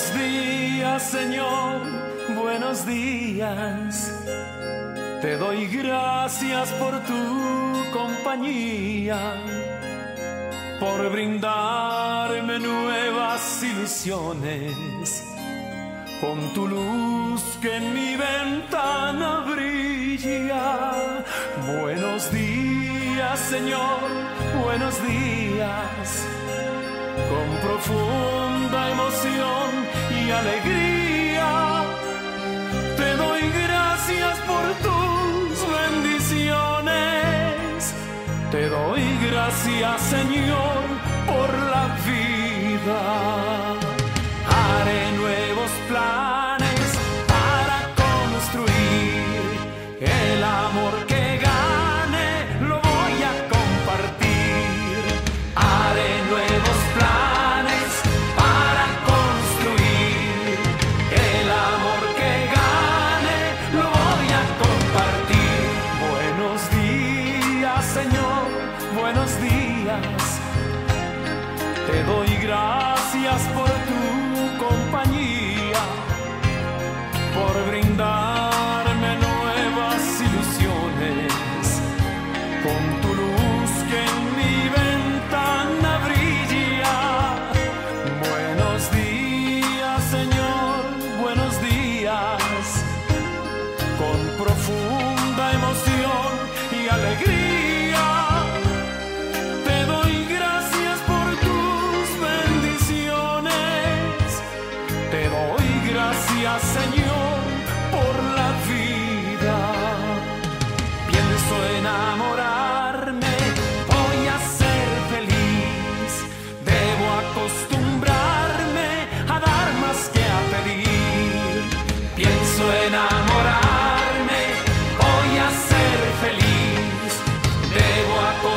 Buenos días, Señor, buenos días. Te doy gracias por tu compañía, por brindarme nuevas ilusiones, con tu luz que en mi ventana brilla. Buenos días, Señor, buenos días con profunda emoción alegría. Te doy gracias por tus bendiciones. Te doy gracias, Señor, por la vida. Te doy gracias por tu compañía, por brindarme nuevas ilusiones, con tu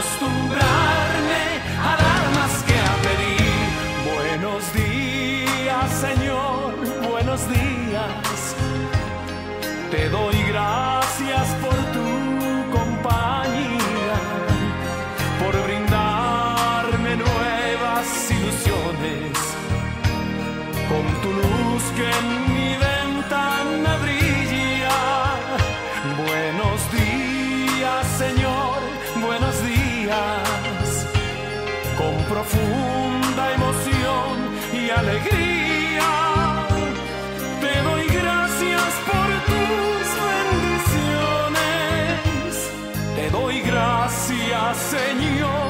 acostumbrarme a dar más que a pedir. Buenos días, Señor, buenos días. Te doy gracias por tu compañía, por brindarme nuevas ilusiones, con tu luz que Señor.